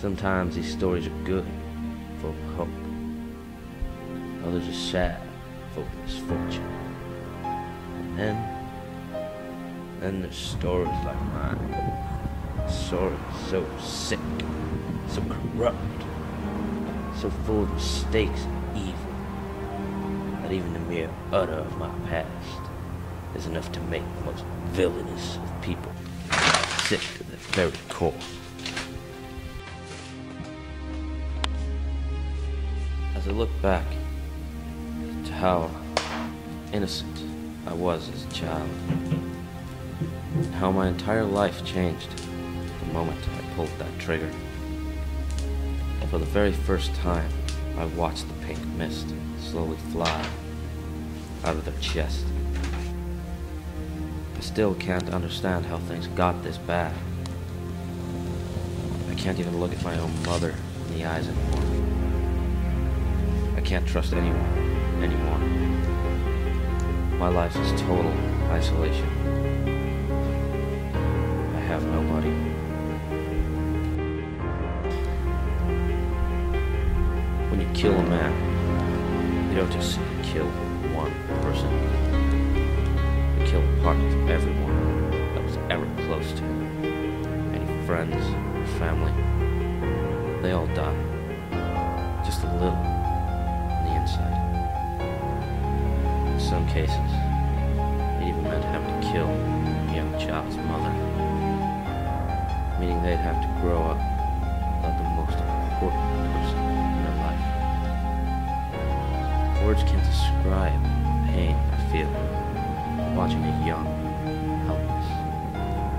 Sometimes these stories are good, full of hope. Others are sad, full of misfortune. And then, then there's stories like mine. Stories so sick, so corrupt, so full of mistakes and evil, that even the mere utter of my past is enough to make the most villainous of people sick to their very core. As I look back to how innocent I was as a child, and how my entire life changed the moment I pulled that trigger. And for the very first time, I watched the pink mist slowly fly out of their chest. I still can't understand how things got this bad. I can't even look at my own mother in the eyes anymore. Can't trust anyone anymore. My life is total isolation. I have nobody. When you kill a man, you don't just kill one person. You kill part of everyone that was ever close to him. Any friends, family, they all die. Just a little inside. In some cases, it even meant having to kill a young child's mother. Meaning they'd have to grow up without the most important person in their life. Words can't describe the pain I feel watching a young, helpless,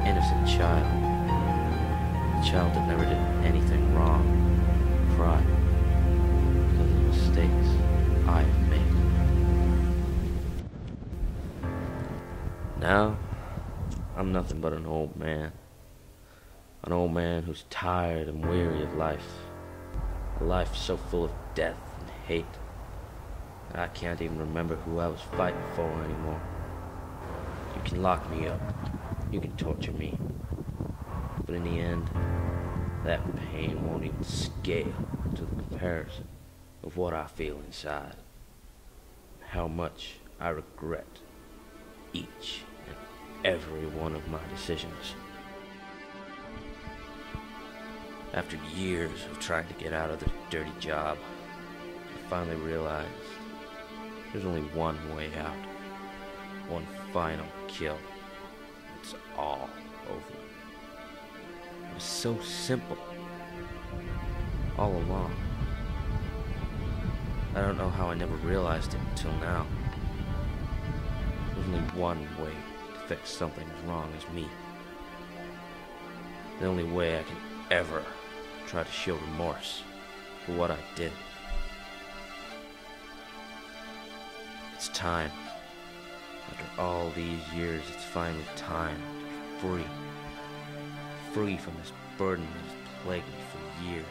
innocent child, a child that never did anything wrong, cry because of mistakes Now, I'm nothing but an old man. An old man who's tired and weary of life. A life so full of death and hate. that I can't even remember who I was fighting for anymore. You can lock me up. You can torture me. But in the end, that pain won't even scale to the comparison of what I feel inside. How much I regret each every one of my decisions. After years of trying to get out of the dirty job, I finally realized there's only one way out. One final kill. It's all over. It was so simple. All along. I don't know how I never realized it until now. There's only one way fix something as wrong as me. The only way I can ever try to show remorse for what I did. It's time. After all these years, it's finally time to be free. Free from this burden that has plagued me for years.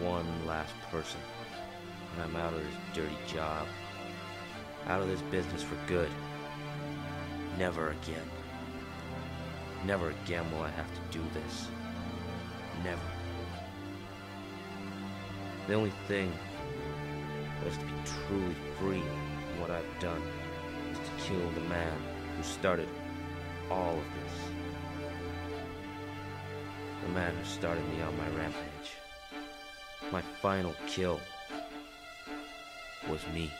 One last person, and I'm out of this dirty job. Out of this business for good. Never again. Never again will I have to do this. Never. The only thing was to be truly free from what I've done is to kill the man who started all of this. The man who started me on my rampage. My final kill was me.